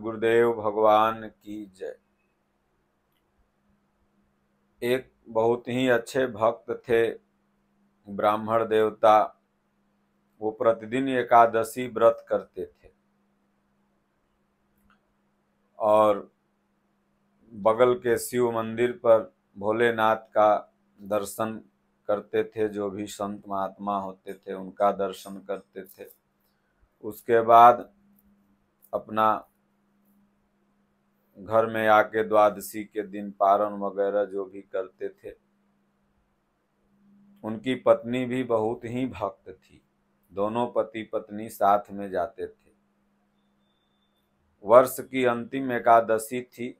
गुरुदेव भगवान की जय। एक बहुत ही अच्छे भक्त थे ब्राह्मण देवता। वो प्रतिदिन एकादशी व्रत करते थे। और बगल के शिव मंदिर पर भोलेनाथ का दर्शन करते थे, जो भी संत महात्मा होते थे, उनका दर्शन करते थे। उसके बाद अपना घर में आके द्वादशी के दिन पारण वगैरह जो भी करते थे, उनकी पत्नी भी बहुत ही भक्त थी। दोनों पति पत्नी साथ में जाते थे। वर्ष की अंतिम एकादशी थी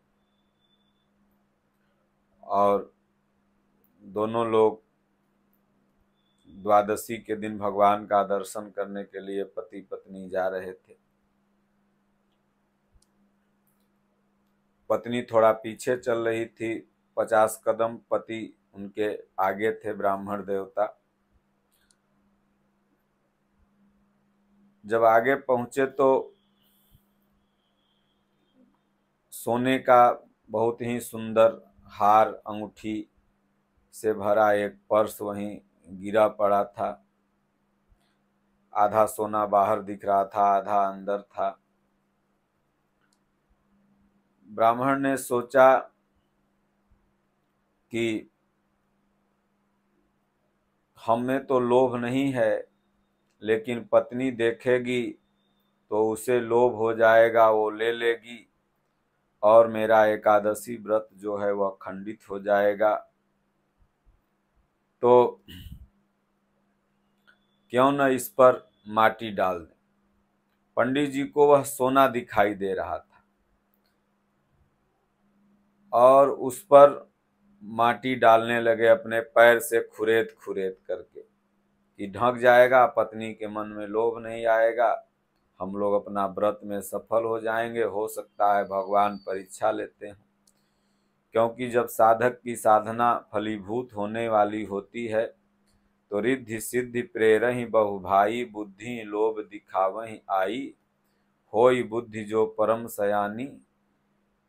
और दोनों लोग द्वादशी के दिन भगवान का दर्शन करने के लिए पति पत्नी जा रहे थे। पत्नी थोड़ा पीछे चल रही थी। पचास कदम पति उनके आगे थे ब्राह्मण देवता। जब आगे पहुँचे तो सोने का बहुत ही सुंदर हार अंगूठी से भरा एक पर्स वहीं गिरा पड़ा था। आधा सोना बाहर दिख रहा था, आधा अंदर था। ब्राह्मण ने सोचा कि हम में तो लोभ नहीं है, लेकिन पत्नी देखेगी तो उसे लोभ हो जाएगा, वो ले लेगी और मेरा एकादशी व्रत जो है वह खंडित हो जाएगा। तो क्यों न इस पर माटी डाल दें। पंडित जी को वह सोना दिखाई दे रहा था। और उस पर माटी डालने लगे अपने पैर से खुरेद खुरेद करके कि ढक जाएगा, पत्नी के मन में लोभ नहीं आएगा। हम लोग अपना व्रत में सफल हो जाएँगे, हो सकता है भगवान परीक्षा लेते हैं। क्योंकि जब साधक की साधना फलीभूत होने वाली होती है तो रिद्धि सिद्धि प्रेरही बहु भाई, बुद्धि लोभ दिखावही आई। होई बुद्धि जो परम सयानी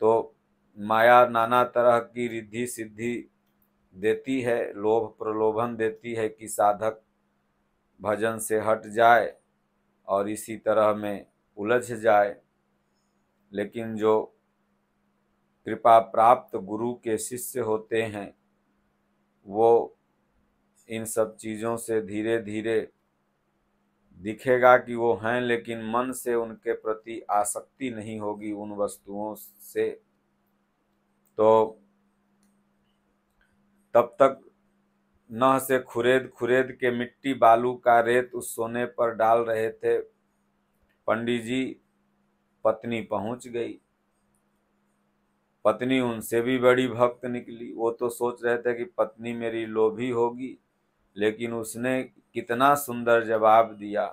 तो माया नाना तरह की रिद्धि सिद्धि देती है, लोभ प्रलोभन देती है कि साधक भजन से हट जाए और इसी तरह में उलझ जाए। लेकिन जो कृपा प्राप्त गुरु के शिष्य होते हैं, वो इन सब चीज़ों से धीरे धीरे दिखेगा कि वो हैं, लेकिन मन से उनके प्रति आसक्ति नहीं होगी उन वस्तुओं से। तो तब तक नह से खुरेद खुरेद के मिट्टी बालू का रेत उस सोने पर डाल रहे थे। पंडित जी पत्नी पहुँच गई। पत्नी उनसे भी बड़ी भक्त निकली। वो तो सोच रहे थे कि पत्नी मेरी लोभी होगी, लेकिन उसने कितना सुंदर जवाब दिया।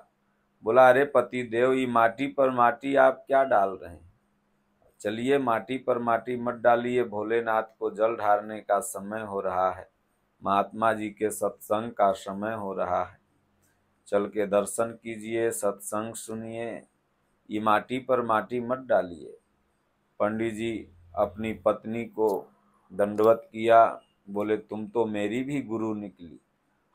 बोला, अरे पति देव ये माटी पर माटी आप क्या डाल रहे हैं? चलिए माटी पर माटी मत डालिए, भोलेनाथ को जल ढारने का समय हो रहा है। महात्मा जी के सत्संग का समय हो रहा है। चल के दर्शन कीजिए, सत्संग सुनिए, ये माटी पर माटी मत डालिए। पंडित जी अपनी पत्नी को दंडवत किया, बोले, तुम तो मेरी भी गुरु निकली।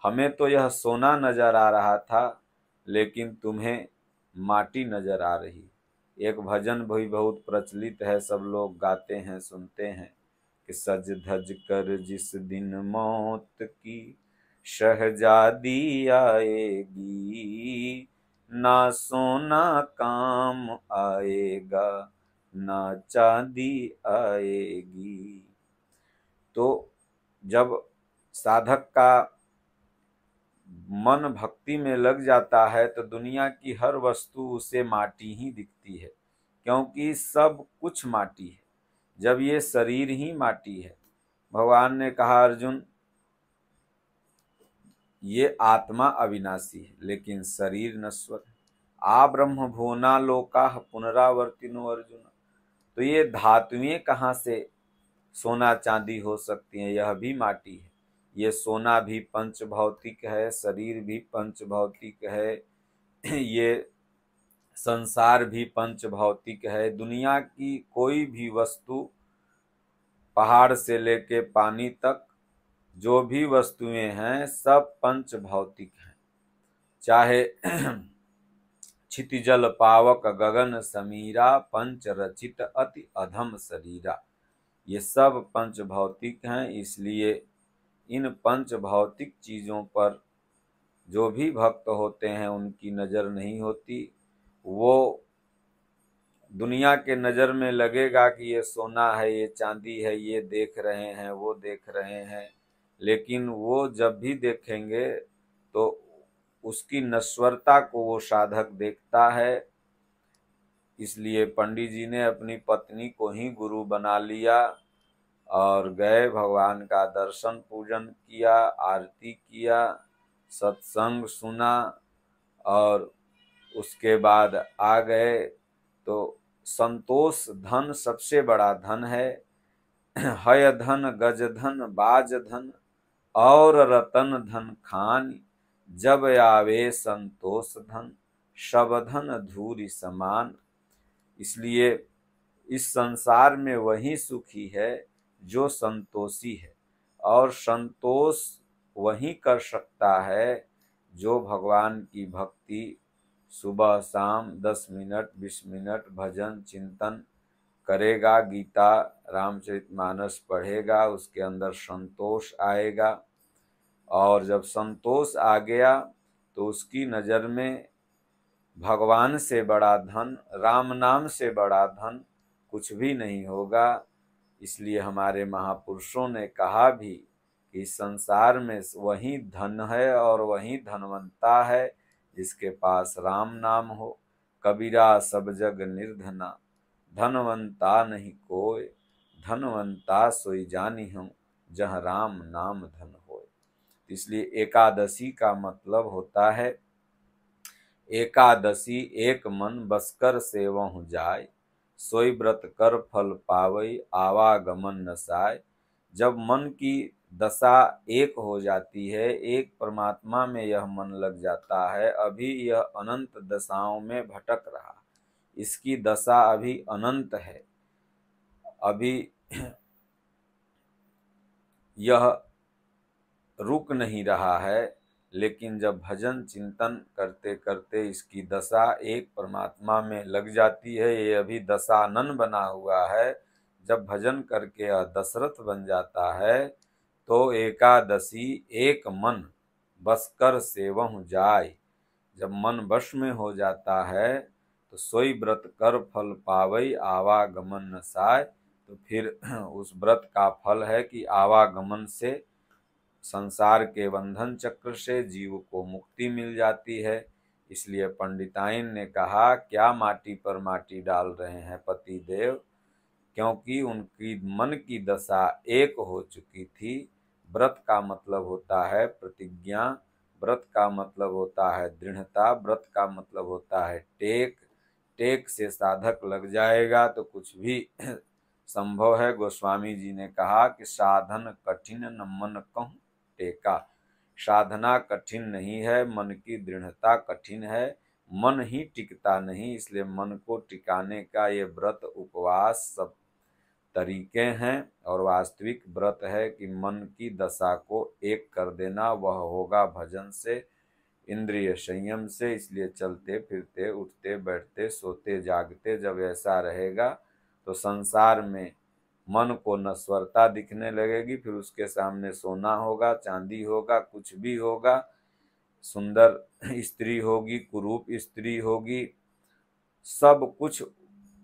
हमें तो यह सोना नज़र आ रहा था, लेकिन तुम्हें माटी नज़र आ रही एक भजन भी बहुत प्रचलित है, सब लोग गाते हैं, सुनते हैं कि सज धज कर जिस दिन मौत की शहजादी आएगी, ना सोना काम आएगा, ना चांदी आएगी। तो जब साधक का मन भक्ति में लग जाता है तो दुनिया की हर वस्तु उसे माटी ही दिखती है, क्योंकि सब कुछ माटी है, जब ये शरीर ही माटी है। भगवान ने कहा, अर्जुन, ये आत्मा अविनाशी है, लेकिन शरीर नश्वर है। आ ब्रह्म भुवना लोका पुनरावर्तिनो अर्जुन। तो ये धातुएँ कहाँ से सोना चांदी हो सकती हैं? यह भी माटी है। ये सोना भी पंच भौतिक है, शरीर भी पंच भौतिक है, ये संसार भी पंच भौतिक है। दुनिया की कोई भी वस्तु पहाड़ से लेके पानी तक, जो भी वस्तुएँ हैं, सब पंच भौतिक हैं। चाहे क्षितिजल पावक गगन समीरा, पंच रचित अति अधम शरीरा, ये सब पंच भौतिक हैं, इसलिए इन पंच भौतिक चीज़ों पर जो भी भक्त होते हैं, उनकी नज़र नहीं होती। वो दुनिया के नज़र में लगेगा कि ये सोना है, ये चांदी है, ये देख रहे हैं, वो देख रहे हैं। लेकिन वो जब भी देखेंगे तो उसकी नश्वरता को वो साधक देखता है। इसलिए पंडित जी ने अपनी पत्नी को ही गुरु बना लिया। और गए भगवान का दर्शन पूजन किया, आरती किया, सत्संग सुना और उसके बाद आ गए। तो संतोष धन सबसे बड़ा धन है। हय धन, गज धन, बाज धन और रतन धन खान। जब आवे संतोष धन, शब धन धूरी समान। इसलिए इस संसार में वही सुखी है। जो संतोषी है। और संतोष वही कर सकता है जो भगवान की भक्ति, सुबह, शाम, दस मिनट, बीस मिनट, भजन, चिंतन करेगा, गीता रामचरितमानस पढ़ेगा, उसके अंदर संतोष आएगा। और जब संतोष आ गया तो उसकी नज़र में भगवान से बड़ा धन, राम नाम से बड़ा धन कुछ भी नहीं होगा। इसलिए हमारे महापुरुषों ने कहा भी कि संसार में वही धन है और वही धनवंता है जिसके पास राम नाम हो। कबीरा सब जग निर्धना, धनवंता नहीं कोय, धनवंता सोई जानी हूँ जहाँ राम नाम धन हो इसलिए एकादशी का मतलब होता है, एकादशी एक मन बसकर सेवह जाय। सोई व्रत कर फल पावई, आवागमन नसाय। जब मन की दशा एक हो जाती है, एक परमात्मा में यह मन लग जाता है, अभी यह अनंत दशाओं में भटक रहा। इसकी दशा अभी अनंत है। अभी यह रुक नहीं रहा है। लेकिन जब भजन चिंतन करते करते इसकी दशा एक परमात्मा में लग जाती है, ये अभी दशानन बना हुआ है। जब भजन करके दशरथ बन जाता है तो एकादशी एक मन बस कर सेवह जाय। जब मन वश में हो जाता है तो सोई व्रत कर फल पावई आवागमन नसाय तो फिर उस व्रत का फल है कि आवागमन से संसार के बंधन चक्र से जीव को मुक्ति मिल जाती है। इसलिए पंडिताइन ने कहा, क्या माटी पर माटी डाल रहे हैं पति देव? क्योंकि उनकी मन की दशा एक हो चुकी थी। व्रत का मतलब होता है प्रतिज्ञा, व्रत का मतलब होता है दृढ़ता, व्रत का मतलब होता है टेक। टेक से साधक लग जाएगा तो कुछ भी संभव है। गोस्वामी जी ने कहा कि साधन कठिन न मन कहूँ। टेका। साधना कठिन नहीं है, मन की दृढ़ता कठिन है। मन ही टिकता नहीं, इसलिए मन को टिकाने का ये व्रत उपवास सब तरीके हैं और वास्तविक व्रत है कि मन की दशा को एक कर देना, वह होगा भजन से, इंद्रिय संयम से, इसलिए चलते, फिरते, उठते, बैठते, सोते, जागते, जब ऐसा रहेगा तो संसार में मन को नस्वरता दिखने लगेगी, फिर उसके सामने सोना होगा, चांदी होगा, कुछ भी होगा। सुंदर स्त्री होगी, कुरूप स्त्री होगी, सब कुछ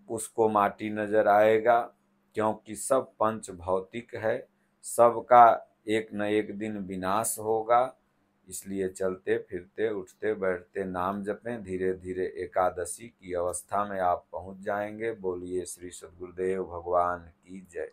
उसको माटी नज़र आएगा, क्योंकि सब पंच भौतिक है, सबका एक न एक दिन विनाश होगा। इसलिए चलते, फिरते, उठते, बैठते, नाम जपें धीरे धीरे एकादशी की अवस्था में आप पहुँच जाएँगे। बोलिए श्री सदगुरुदेव, भगवान की जय।